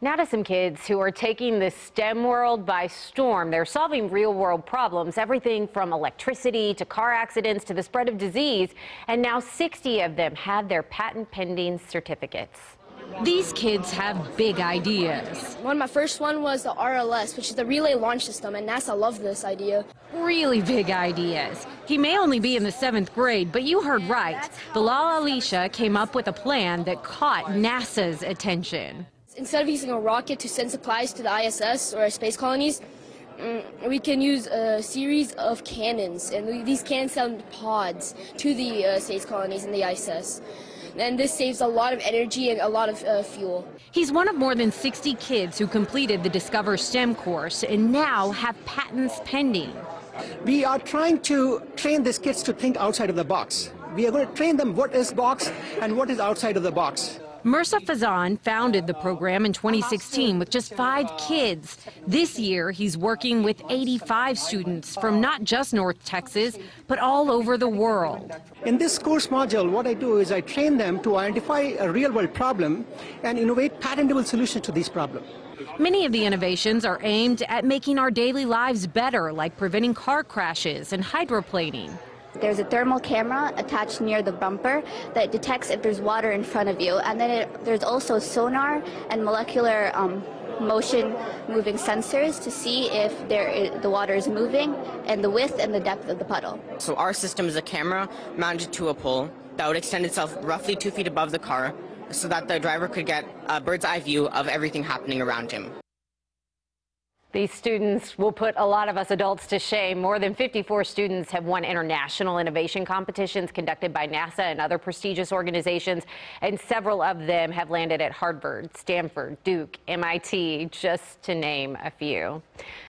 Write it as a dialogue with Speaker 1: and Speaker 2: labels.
Speaker 1: Now to some kids who are taking the STEM world by storm. They're solving real world problems, everything from electricity to car accidents to the spread of disease. And now 60 of them have their patent pending certificates.
Speaker 2: These kids have big ideas.
Speaker 3: One, of my first one was the RLS, which is the Relay Launch System, and NASA loved this idea.
Speaker 2: Really big ideas. He may only be in the seventh grade, but you heard right. Bilal Alicia came up with a plan that caught NASA's attention.
Speaker 3: Instead of using a rocket to send supplies to the ISS or space colonies, mm, we can use a series of cannons, and these cannons send pods to the uh, space colonies and the ISS. And this saves a lot of energy and a lot of uh, fuel.
Speaker 2: He's one of more than 60 kids who completed the Discover STEM course and now have patents pending.
Speaker 4: We are trying to train these kids to think outside of the box. We are going to train them what is box and what is outside of the box.
Speaker 2: Mursa Fazan founded the program in 2016 with just five kids. This year, he's working with 85 students from not just North Texas, but all over the world.
Speaker 4: In this course module, what I do is I train them to identify a real world problem and innovate patentable solutions to these problems.
Speaker 2: Many of the innovations are aimed at making our daily lives better, like preventing car crashes and hydroplaning.
Speaker 5: There's a thermal camera attached near the bumper that detects if there's water in front of you. And then it, there's also sonar and molecular um, motion moving sensors to see if there is, the water is moving and the width and the depth of the puddle.
Speaker 6: So our system is a camera mounted to a pole that would extend itself roughly two feet above the car so that the driver could get a bird's eye view of everything happening around him.
Speaker 1: These students will put a lot of us adults to shame. More than 54 students have won international innovation competitions conducted by NASA and other prestigious organizations, and several of them have landed at Harvard, Stanford, Duke, MIT, just to name a few.